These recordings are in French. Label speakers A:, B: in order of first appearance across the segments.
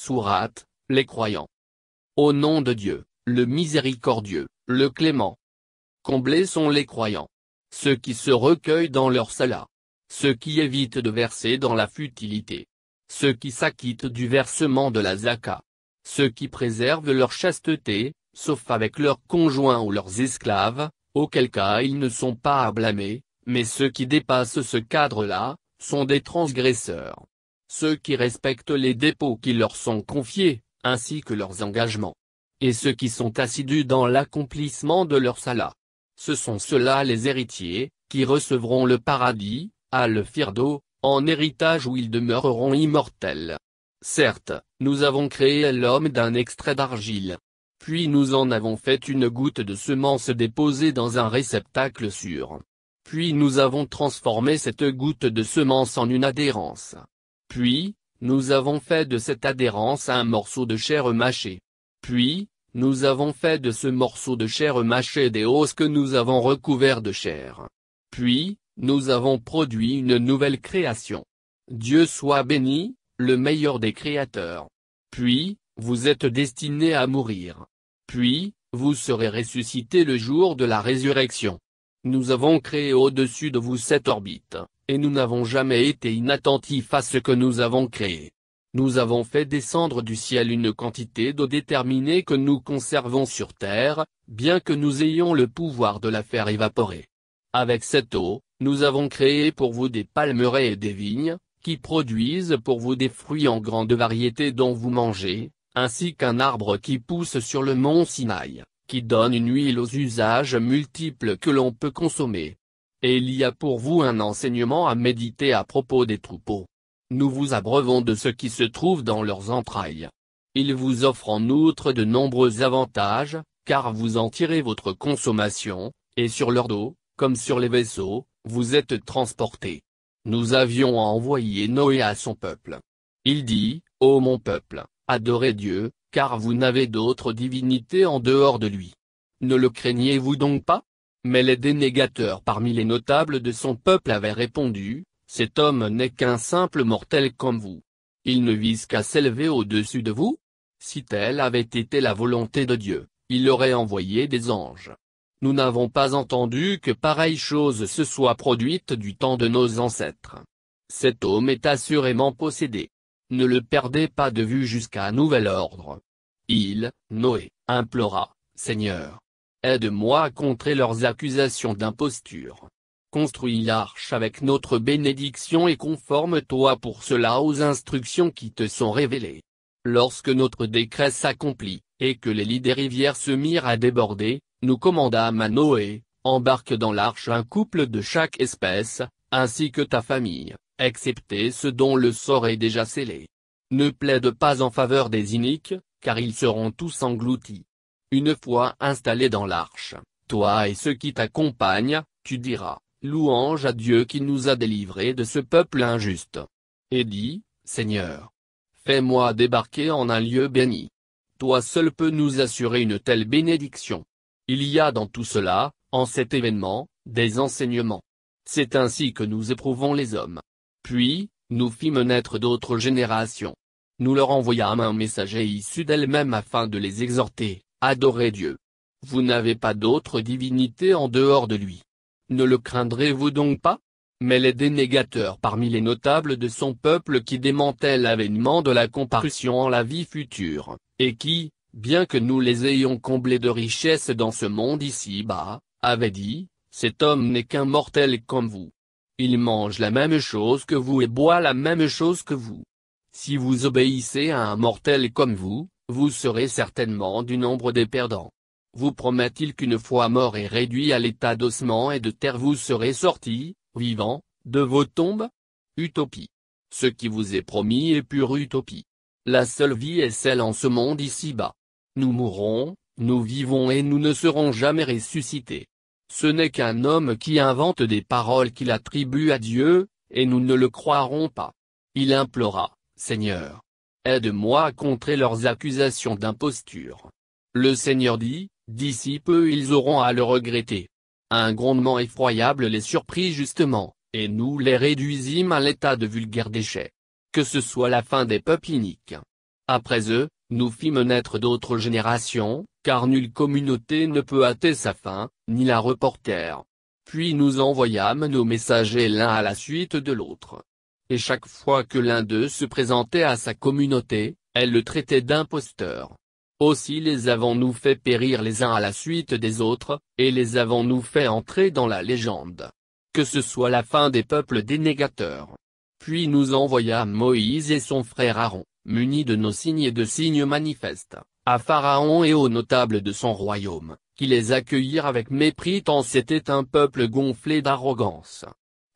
A: Sourate, les croyants. Au nom de Dieu, le miséricordieux, le clément. Comblés sont les croyants. Ceux qui se recueillent dans leur salat. Ceux qui évitent de verser dans la futilité. Ceux qui s'acquittent du versement de la zaka. Ceux qui préservent leur chasteté, sauf avec leurs conjoints ou leurs esclaves, auquel cas ils ne sont pas à blâmer, mais ceux qui dépassent ce cadre-là, sont des transgresseurs. Ceux qui respectent les dépôts qui leur sont confiés, ainsi que leurs engagements. Et ceux qui sont assidus dans l'accomplissement de leur salat. Ce sont ceux-là les héritiers, qui recevront le paradis, à le firdo, en héritage où ils demeureront immortels. Certes, nous avons créé l'homme d'un extrait d'argile. Puis nous en avons fait une goutte de semence déposée dans un réceptacle sûr. Puis nous avons transformé cette goutte de semence en une adhérence. Puis, nous avons fait de cette adhérence un morceau de chair mâchée. Puis, nous avons fait de ce morceau de chair mâchée des os que nous avons recouverts de chair. Puis, nous avons produit une nouvelle création. Dieu soit béni, le meilleur des créateurs. Puis, vous êtes destinés à mourir. Puis, vous serez ressuscités le jour de la résurrection. Nous avons créé au-dessus de vous cette orbite, et nous n'avons jamais été inattentifs à ce que nous avons créé. Nous avons fait descendre du ciel une quantité d'eau déterminée que nous conservons sur terre, bien que nous ayons le pouvoir de la faire évaporer. Avec cette eau, nous avons créé pour vous des palmeraies et des vignes, qui produisent pour vous des fruits en grande variété dont vous mangez, ainsi qu'un arbre qui pousse sur le mont Sinaï, qui donne une huile aux usages multiples que l'on peut consommer. Et il y a pour vous un enseignement à méditer à propos des troupeaux. Nous vous abreuvons de ce qui se trouve dans leurs entrailles. Ils vous offrent en outre de nombreux avantages, car vous en tirez votre consommation, et sur leur dos, comme sur les vaisseaux, vous êtes transportés. Nous avions envoyé Noé à son peuple. Il dit, Ô mon peuple, Adorez Dieu, car vous n'avez d'autre divinité en dehors de lui. Ne le craignez-vous donc pas? Mais les dénégateurs parmi les notables de son peuple avaient répondu, Cet homme n'est qu'un simple mortel comme vous. Il ne vise qu'à s'élever au-dessus de vous Si telle avait été la volonté de Dieu, il aurait envoyé des anges. Nous n'avons pas entendu que pareille chose se soit produite du temps de nos ancêtres. Cet homme est assurément possédé. Ne le perdez pas de vue jusqu'à nouvel ordre. Il, Noé, implora, Seigneur. Aide-moi à contrer leurs accusations d'imposture. Construis l'arche avec notre bénédiction et conforme-toi pour cela aux instructions qui te sont révélées. Lorsque notre décret s'accomplit, et que les lits des rivières se mirent à déborder, nous commandâmes à Noé, embarque dans l'arche un couple de chaque espèce, ainsi que ta famille, excepté ceux dont le sort est déjà scellé. Ne plaide pas en faveur des iniques, car ils seront tous engloutis. Une fois installés dans l'arche, toi et ceux qui t'accompagnent, tu diras, louange à Dieu qui nous a délivrés de ce peuple injuste. Et dis, Seigneur, fais-moi débarquer en un lieu béni. Toi seul peux nous assurer une telle bénédiction. Il y a dans tout cela, en cet événement, des enseignements. C'est ainsi que nous éprouvons les hommes. Puis, nous fîmes naître d'autres générations. Nous leur envoyâmes un messager issu d'elle-même afin de les exhorter, adorez Dieu. Vous n'avez pas d'autre divinité en dehors de lui. Ne le craindrez-vous donc pas? Mais les dénégateurs parmi les notables de son peuple qui démentaient l'avènement de la comparution en la vie future, et qui, bien que nous les ayons comblés de richesses dans ce monde ici-bas, avaient dit, cet homme n'est qu'un mortel comme vous. Il mange la même chose que vous et boit la même chose que vous. Si vous obéissez à un mortel comme vous, vous serez certainement du nombre des perdants. Vous promet-il qu'une fois mort et réduit à l'état d'ossement et de terre vous serez sortis, vivant, de vos tombes? Utopie. Ce qui vous est promis est pure utopie. La seule vie est celle en ce monde ici-bas. Nous mourrons, nous vivons et nous ne serons jamais ressuscités. Ce n'est qu'un homme qui invente des paroles qu'il attribue à Dieu, et nous ne le croirons pas. Il implora, Seigneur. Aide-moi à contrer leurs accusations d'imposture. Le Seigneur dit, d'ici peu ils auront à le regretter. Un grondement effroyable les surprit justement, et nous les réduisîmes à l'état de vulgaires déchets. Que ce soit la fin des peuples iniques. Après eux, nous fîmes naître d'autres générations, car nulle communauté ne peut hâter sa fin, ni la reporter. Puis nous envoyâmes nos messagers l'un à la suite de l'autre. Et chaque fois que l'un d'eux se présentait à sa communauté, elle le traitait d'imposteur. Aussi les avons-nous fait périr les uns à la suite des autres, et les avons-nous fait entrer dans la légende. Que ce soit la fin des peuples dénégateurs. Puis nous envoyâmes Moïse et son frère Aaron, munis de nos signes et de signes manifestes, à Pharaon et aux notables de son royaume, qui les accueillirent avec mépris tant c'était un peuple gonflé d'arrogance.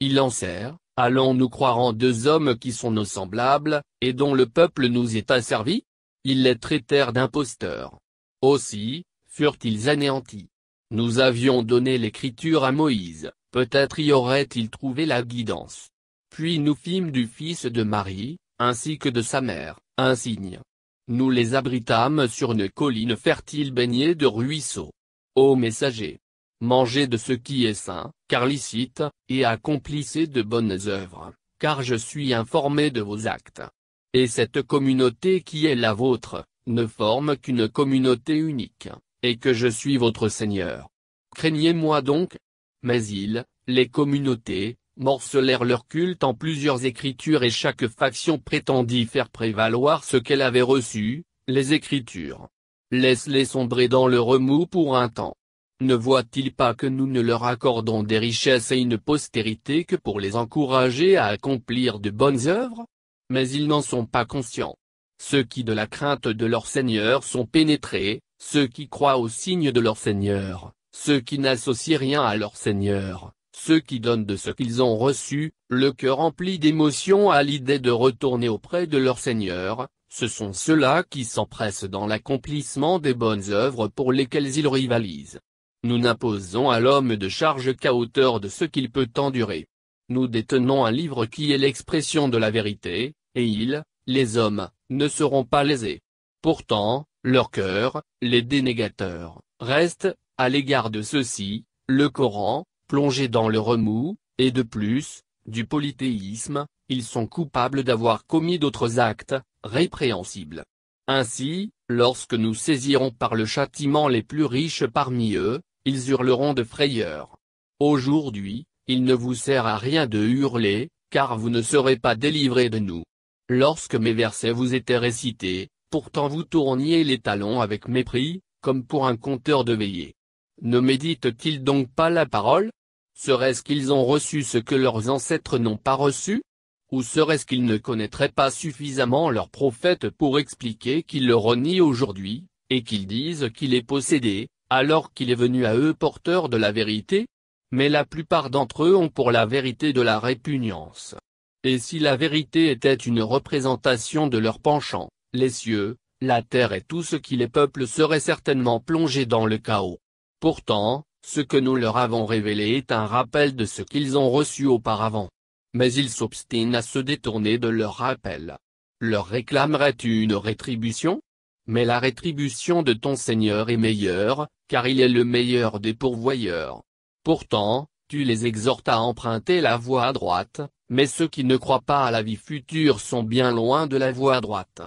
A: Ils lancèrent, allons-nous croire en deux hommes qui sont nos semblables, et dont le peuple nous est asservi? Ils les traitèrent d'imposteurs. Aussi, furent-ils anéantis. Nous avions donné l'écriture à Moïse, peut-être y aurait-il trouvé la guidance. Puis nous fîmes du fils de Marie, ainsi que de sa mère, un signe. Nous les abritâmes sur une colline fertile baignée de ruisseaux. Ô messager Mangez de ce qui est saint, car licite, et accomplissez de bonnes œuvres, car je suis informé de vos actes. Et cette communauté qui est la vôtre, ne forme qu'une communauté unique, et que je suis votre Seigneur. Craignez-moi donc? Mais ils, les communautés, morcelèrent leur culte en plusieurs écritures et chaque faction prétendit faire prévaloir ce qu'elle avait reçu, les écritures. Laisse-les sombrer dans le remous pour un temps. Ne voient-ils pas que nous ne leur accordons des richesses et une postérité que pour les encourager à accomplir de bonnes œuvres? Mais ils n'en sont pas conscients. Ceux qui de la crainte de leur Seigneur sont pénétrés, ceux qui croient au signe de leur Seigneur, ceux qui n'associent rien à leur Seigneur, ceux qui donnent de ce qu'ils ont reçu, le cœur rempli d'émotion à l'idée de retourner auprès de leur Seigneur, ce sont ceux-là qui s'empressent dans l'accomplissement des bonnes œuvres pour lesquelles ils rivalisent. Nous n'imposons à l'homme de charge qu'à hauteur de ce qu'il peut endurer. Nous détenons un livre qui est l'expression de la vérité, et ils, les hommes, ne seront pas lésés. Pourtant, leur cœur, les dénégateurs, reste, à l'égard de ceux-ci, le Coran, plongés dans le remous, et de plus, du polythéisme, ils sont coupables d'avoir commis d'autres actes, répréhensibles. Ainsi, lorsque nous saisirons par le châtiment les plus riches parmi eux, ils hurleront de frayeur. Aujourd'hui, il ne vous sert à rien de hurler, car vous ne serez pas délivrés de nous. Lorsque mes versets vous étaient récités, pourtant vous tourniez les talons avec mépris, comme pour un conteur de veillée. Ne méditent-ils donc pas la parole? Serait-ce qu'ils ont reçu ce que leurs ancêtres n'ont pas reçu? Ou serait-ce qu'ils ne connaîtraient pas suffisamment leur prophète pour expliquer qu'ils le renient aujourd'hui, et qu'ils disent qu'il est possédé, alors qu'il est venu à eux porteur de la vérité Mais la plupart d'entre eux ont pour la vérité de la répugnance. Et si la vérité était une représentation de leur penchant, les cieux, la terre et tout ce qui les peuple seraient certainement plongés dans le chaos. Pourtant, ce que nous leur avons révélé est un rappel de ce qu'ils ont reçu auparavant. Mais ils s'obstinent à se détourner de leur rappel. Leur réclamerais-tu une rétribution? Mais la rétribution de ton Seigneur est meilleure, car il est le meilleur des pourvoyeurs. Pourtant, tu les exhortes à emprunter la voie droite, mais ceux qui ne croient pas à la vie future sont bien loin de la voie droite.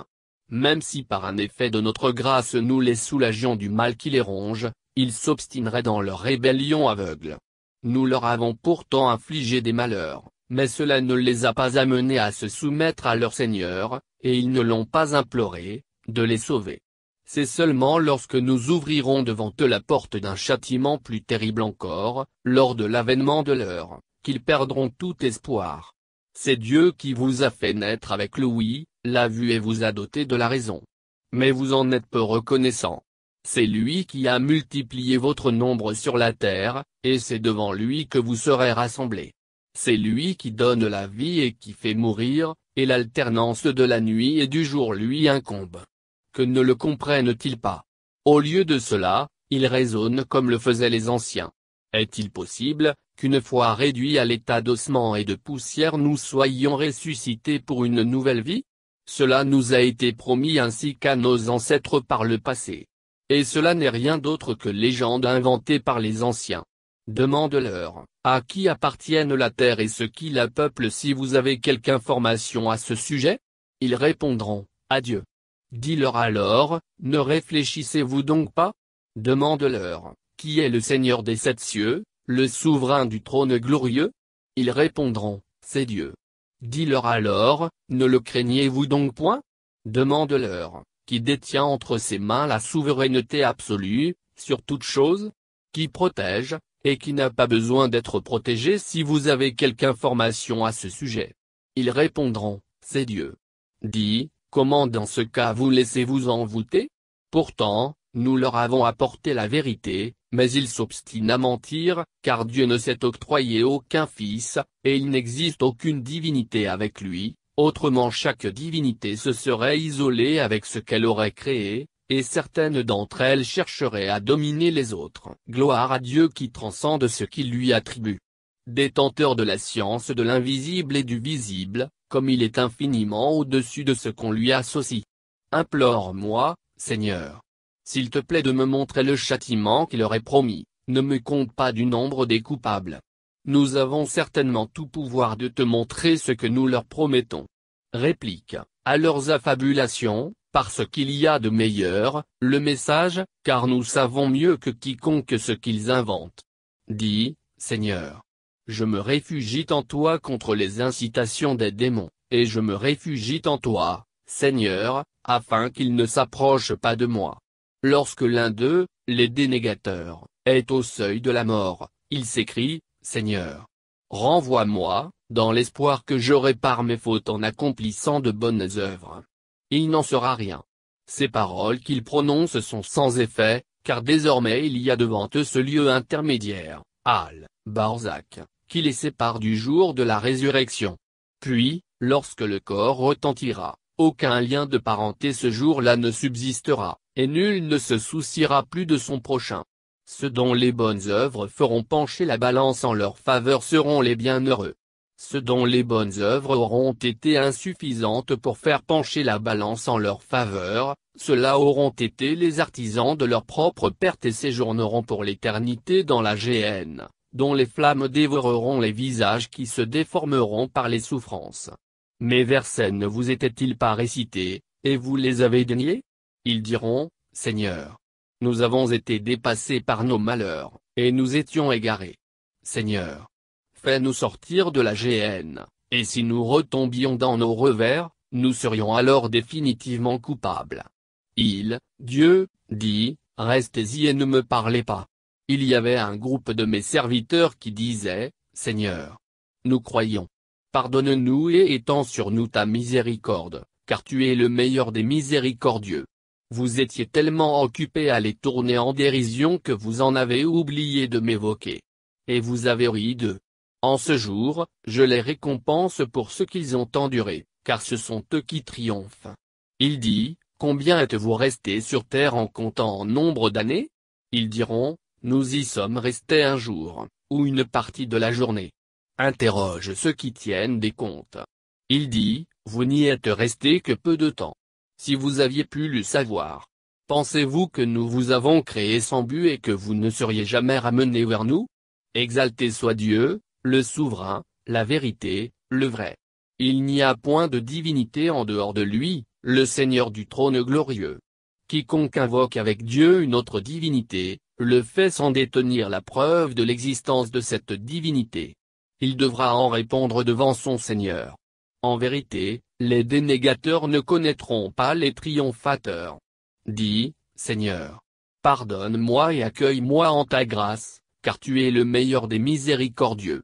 A: Même si par un effet de notre grâce nous les soulagions du mal qui les ronge, ils s'obstineraient dans leur rébellion aveugle. Nous leur avons pourtant infligé des malheurs, mais cela ne les a pas amenés à se soumettre à leur Seigneur, et ils ne l'ont pas imploré, de les sauver. C'est seulement lorsque nous ouvrirons devant eux la porte d'un châtiment plus terrible encore, lors de l'avènement de l'heure, qu'ils perdront tout espoir. C'est Dieu qui vous a fait naître avec le oui, la vue et vous a doté de la raison. Mais vous en êtes peu reconnaissant. C'est lui qui a multiplié votre nombre sur la terre, et c'est devant lui que vous serez rassemblés. C'est lui qui donne la vie et qui fait mourir, et l'alternance de la nuit et du jour lui incombe. Que ne le comprennent-ils pas? Au lieu de cela, ils raisonnent comme le faisaient les anciens. Est-il possible, qu'une fois réduits à l'état d'ossement et de poussière nous soyons ressuscités pour une nouvelle vie? Cela nous a été promis ainsi qu'à nos ancêtres par le passé. Et cela n'est rien d'autre que légende inventée par les anciens. Demande-leur, à qui appartiennent la terre et ce qui la peuple si vous avez quelque information à ce sujet? Ils répondront, à Dieu. Dis-leur alors, ne réfléchissez-vous donc pas? Demande-leur, qui est le Seigneur des sept cieux, le souverain du trône glorieux? Ils répondront, c'est Dieu. Dis-leur alors, ne le craignez-vous donc point? Demande-leur, qui détient entre ses mains la souveraineté absolue, sur toute chose Qui protège, et qui n'a pas besoin d'être protégé si vous avez quelque information à ce sujet? Ils répondront, c'est Dieu. Dis, comment dans ce cas vous laissez-vous envoûter? Pourtant, nous leur avons apporté la vérité, mais ils s'obstinent à mentir, car Dieu ne s'est octroyé aucun fils, et il n'existe aucune divinité avec lui, autrement chaque divinité se serait isolée avec ce qu'elle aurait créé, et certaines d'entre elles chercheraient à dominer les autres. Gloire à Dieu qui transcende ce qu'il lui attribue. Détenteur de la science de l'invisible et du visible, comme il est infiniment au-dessus de ce qu'on lui associe. Implore-moi, Seigneur. S'il te plaît de me montrer le châtiment qu'il aurait promis, ne me compte pas du nombre des coupables. Nous avons certainement tout pouvoir de te montrer ce que nous leur promettons. Réplique, à leurs affabulations, parce qu'il y a de meilleurs, le message, car nous savons mieux que quiconque ce qu'ils inventent. Dis, Seigneur. Je me réfugie en toi contre les incitations des démons, et je me réfugie en toi, Seigneur, afin qu'ils ne s'approchent pas de moi. Lorsque l'un d'eux, les dénégateurs, est au seuil de la mort, il s'écrie, Seigneur. Renvoie-moi, dans l'espoir que j'aurai par mes fautes en accomplissant de bonnes œuvres il n'en sera rien. Ces paroles qu'il prononce sont sans effet, car désormais il y a devant eux ce lieu intermédiaire, Al, Barzak, qui les sépare du jour de la résurrection. Puis, lorsque le corps retentira, aucun lien de parenté ce jour-là ne subsistera, et nul ne se souciera plus de son prochain. Ceux dont les bonnes œuvres feront pencher la balance en leur faveur seront les bienheureux. Ceux dont les bonnes œuvres auront été insuffisantes pour faire pencher la balance en leur faveur, ceux-là auront été les artisans de leur propre perte et séjourneront pour l'éternité dans la géhenne, dont les flammes dévoreront les visages qui se déformeront par les souffrances. Mes versets ne vous étaient-ils pas récités, et vous les avez déniés Ils diront, Seigneur. Nous avons été dépassés par nos malheurs, et nous étions égarés. Seigneur nous sortir de la GN, et si nous retombions dans nos revers, nous serions alors définitivement coupables. Il, Dieu, dit, restez-y et ne me parlez pas. Il y avait un groupe de mes serviteurs qui disaient, Seigneur, nous croyons. Pardonne-nous et étends sur nous ta miséricorde, car tu es le meilleur des miséricordieux. Vous étiez tellement occupés à les tourner en dérision que vous en avez oublié de m'évoquer. Et vous avez ri d'eux. En ce jour, je les récompense pour ce qu'ils ont enduré, car ce sont eux qui triomphent. Il dit, Combien êtes-vous restés sur terre en comptant en nombre d'années? Ils diront, Nous y sommes restés un jour, ou une partie de la journée. Interroge ceux qui tiennent des comptes. Il dit, Vous n'y êtes restés que peu de temps. Si vous aviez pu le savoir. Pensez-vous que nous vous avons créé sans but et que vous ne seriez jamais ramenés vers nous? Exalté soit Dieu, le souverain, la vérité, le vrai. Il n'y a point de divinité en dehors de lui, le Seigneur du trône glorieux. Quiconque invoque avec Dieu une autre divinité, le fait sans détenir la preuve de l'existence de cette divinité. Il devra en répondre devant son Seigneur. En vérité, les dénégateurs ne connaîtront pas les triomphateurs. Dis, Seigneur. Pardonne-moi et accueille-moi en ta grâce, car tu es le meilleur des miséricordieux.